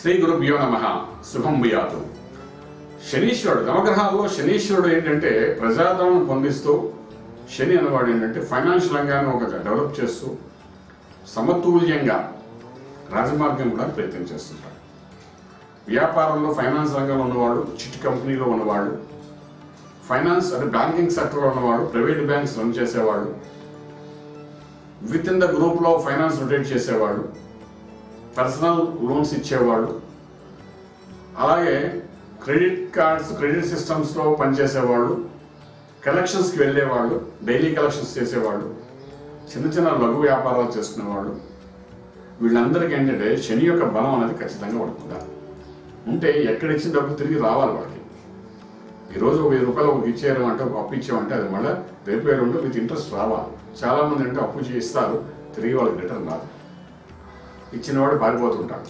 శ్రీ గురుభ్యో నమ. శుభం భూయాతు. శనీశ్వరుడు నవగ్రహాల్లో శనీశ్వరుడు ఏంటంటే ప్రజాదరణ పొందిస్తూ శని అనేవాడు ఏంటంటే ఫైనాన్షియల్ రంగాన్ని ఒక డెవలప్ చేస్తూ సమతుల్యంగా రాజమార్గం కూడా ప్రయత్నం చేస్తుంటాడు. వ్యాపారంలో ఫైనాన్స్ రంగంలో ఉన్నవాడు చిట్ కంపెనీలో ఉన్నవాడు ఫైనాన్స్ అంటే బ్యాంకింగ్ సెక్టర్లో ఉన్నవాడు ప్రైవేట్ బ్యాంక్స్ రన్ చేసేవాడు విత్ ఇన్ ద గ్రూప్లో ఫైనాన్స్ రొటేట్ చేసేవాడు పర్సనల్ లోన్స్ ఇచ్చేవాడు అలాగే క్రెడిట్ కార్డ్స్ క్రెడిట్ సిస్టమ్స్లో పనిచేసేవాళ్ళు. కలెక్షన్స్కి వెళ్ళేవాళ్ళు డైలీ కలెక్షన్స్ చేసేవాళ్ళు. చిన్న చిన్న లఘు వ్యాపారాలు చేసుకునేవాళ్ళు. వీళ్ళందరికీ ఏంటంటే శని యొక్క బలం అనేది ఖచ్చితంగా పడుతుందా ఉంటే ఎక్కడిచ్చిన డబ్బు తిరిగి రావాలి వాళ్ళకి. ఈరోజు వెయ్యి రూపాయలు ఒక ఇచ్చారు అంటే ఒక అప్పు ఇచ్చామంటే అది మళ్ళీ రేపు వేలు ఉంటే విత్ ఇంట్రెస్ట్ రావాలి. చాలామంది అంటే అప్పు చేయిస్తారు తిరిగి వాళ్ళకి రిటర్న్ రాదు. ఇచ్చినవాడు పారిపోతుంటాడు.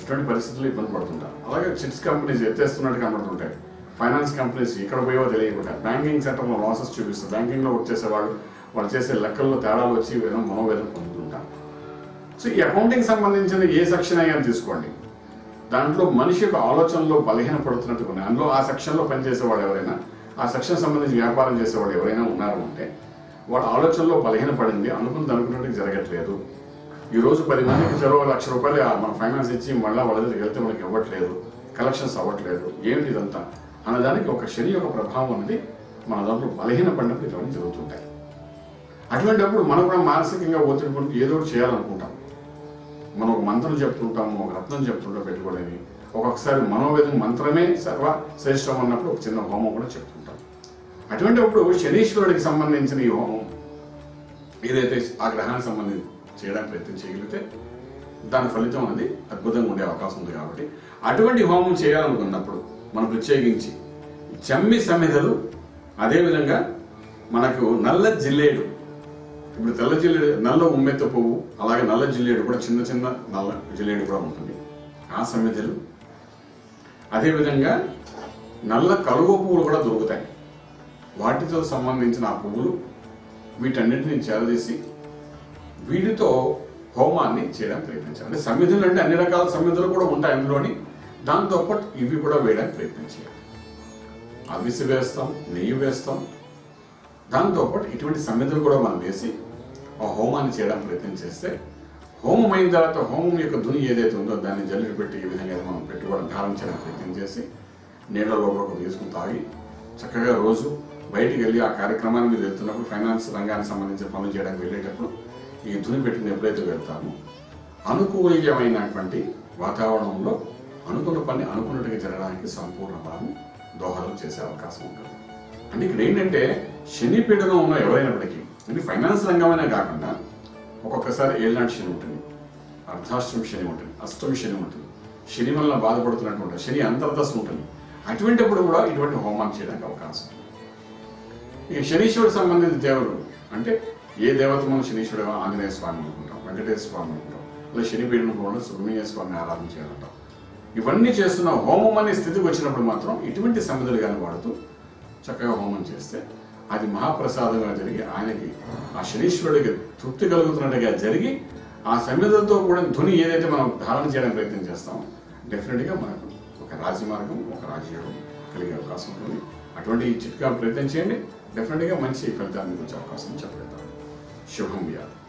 ఇటువంటి పరిస్థితుల్లో ఇబ్బంది పడుతుంటారు. అలాగే చిట్స్ కంపెనీస్ ఎత్తేస్తున్నట్టు కనబడుతుంటాయి. ఫైనాన్స్ కంపెనీస్ ఇక్కడ పోయో తెలియకుండా. బ్యాంకింగ్ సెక్టర్లో లాసెస్ చూపిస్తారు బ్యాంకింగ్లో వర్క్ చేసేవాళ్ళు వాళ్ళు చేసే లెక్కల్లో తేడాలు వచ్చి విధంగా మనోవేదన పొందుతుంటారు. సో ఈ అకౌంటింగ్ సంబంధించిన ఏ సెక్షన్ అయినా తీసుకోండి. దాంట్లో మనిషి యొక్క ఆలోచనలో బలహీనపడుతున్నట్టు ఉన్నాయి. అందులో ఆ సెక్షన్లో పనిచేసే వాళ్ళు ఎవరైనా ఆ సెక్షన్ సంబంధించి వ్యాపారం చేసేవాళ్ళు ఎవరైనా ఉన్నారు అంటే వాళ్ళ ఆలోచనలో బలహీన పడింది అనుకున్నది అనుకున్నట్టు జరగట్లేదు. ఈ రోజు పది మందికి చెరో లక్ష రూపాయలు మన ఫైనాన్స్ ఇచ్చి మళ్ళీ వాళ్ళ దగ్గరికి వెళ్తే మనకి ఇవ్వట్లేదు. కలెక్షన్స్ అవ్వట్లేదు. ఏమిటి ఇదంతా? అన్నదానికి ఒక శని యొక్క ప్రభావం అనేది మన దాంట్లో బలహీనపడినప్పుడు ఇటువంటి జరుగుతుంటాయి. అటువంటిప్పుడు మనం కూడా మానసికంగా ఒత్తిడి ఏదో ఒకటి చేయాలనుకుంటాం. మనం ఒక మంత్రం చెప్తుంటాము ఒక రత్నం చెప్తుంటాం పెట్టుకోలేని. ఒక్కొక్కసారి మనోవేదం మంత్రమే సర్వ శ్రేష్టం అన్నప్పుడు ఒక చిన్న హోమం కూడా చెప్తుంటాం. అటువంటిప్పుడు శనీశ్వరుడికి సంబంధించిన ఈ హోమం ఏదైతే ఆ గ్రహానికి సంబంధించి చేయడానికి ప్రయత్నం చేయగలిగితే దాని ఫలితం అనేది అద్భుతంగా ఉండే అవకాశం ఉంది కాబట్టి అటువంటి హోమం చేయాలనుకున్నప్పుడు మనం ప్రత్యేకించి జమ్మి సమిధలు అదేవిధంగా మనకు నల్ల జిల్లేడు. ఇప్పుడు తెల్ల జిల్లేడు నల్ల ఉమ్మెత్త పువ్వు అలాగే నల్ల జిల్లేడు కూడా చిన్న చిన్న నల్ల జిల్లేడు కూడా ఉంటుంది. ఆ సమిధలు. అదేవిధంగా నల్ల కలువ పువ్వులు కూడా దొరుకుతాయి. వాటితో సంబంధించిన ఆ పువ్వులు వీటన్నిటిని చేరదీసి వీటితో హోమాన్ని చేయడానికి ప్రయత్నించాలి. అంటే సమిధులు అంటే అన్ని రకాల సమిధులు కూడా ఉంటాయి అందులోని. దాంతోపాటు ఇవి కూడా వేయడానికి ప్రయత్నించాలి. అవిసి వేస్తాం నెయ్యి వేస్తాం. దాంతోపాటు ఇటువంటి సమిధులు కూడా మనం వేసి ఆ హోమాన్ని చేయడానికి ప్రయత్నం చేస్తే హోమం అయిన తర్వాత హోమం యొక్క ధుని ఏదైతే ఉందో దాన్ని జల్లి పెట్టి ఈ విధంగా మనం పెట్టుకోవడం ధారణ చేయడానికి ప్రయత్నం చేసి నీళ్ళలో ఒక తీసుకుని తాగి చక్కగా రోజు బయటికి వెళ్ళి ఆ కార్యక్రమాన్ని మీరు వెళ్తున్నప్పుడు ఫైనాన్స్ రంగానికి సంబంధించిన పనులు చేయడానికి వెళ్ళేటప్పుడు ఈ ధుని పెట్టిన ఎప్పుడైతే వెళ్తామో. అనుకూల్యమైనటువంటి వాతావరణంలో అనుకున్న పని అనుకున్నట్టుగా జరగడానికి సంపూర్ణ బలం దోహదం చేసే అవకాశం ఉంటుంది. అంటే ఇక్కడ ఏంటంటే శని పీడనం ఉన్న ఎవరైనప్పటికీ అంటే ఫైనాన్స్ రంగమైనా కాకుండా ఒక్కొక్కసారి ఏళ్ళనాటి శని ఉంటుంది అర్ధాష్టమి శని ఉంటుంది అష్టమి శని ఉంటుంది. శని వల్ల బాధపడుతున్నటువంటి శని అంతర్దశ ఉంటుంది. అటువంటిప్పుడు కూడా ఇటువంటి హోమాన్ని చేయడానికి అవకాశం. ఈ శనీశ్వరుడు సంబంధించిన దేవుడు అంటే ఏ దేవత మనం శనీశ్వరుడు ఆంజనేయ స్వామి అనుకుంటాం వెంకటేశ్వర స్వామి అనుకుంటాం లేదా శని కూడా సుబ్రహ్మణ్య స్వామిని ఆరాధన చేయాలంటాం. ఇవన్నీ చేస్తున్న హోమం అనే స్థితికి వచ్చినప్పుడు మాత్రం ఇటువంటి సమిధులు కానీ వాడుతూ చక్కగా హోమం చేస్తే అది మహాప్రసాదంగా జరిగి ఆయనకి ఆ శనీశ్వరుడికి తృప్తి కలుగుతున్నట్టుగా జరిగి ఆ సమిధులతో కూడా ధ్వని ఏదైతే మనం ధారణ చేయడానికి ప్రయత్నం చేస్తామో డెఫినెట్గా మనకు ఒక రాజమార్గం ఒక రాజయోగం కలిగే అవకాశం ఉంటుంది. అటువంటి ఈ చిట్కా ప్రయత్నం చేయండి. డెఫినెట్గా మంచి ఫలితాన్ని వచ్చే అవకాశం చెప్పగలుగుతాం శుభం వ్యాధి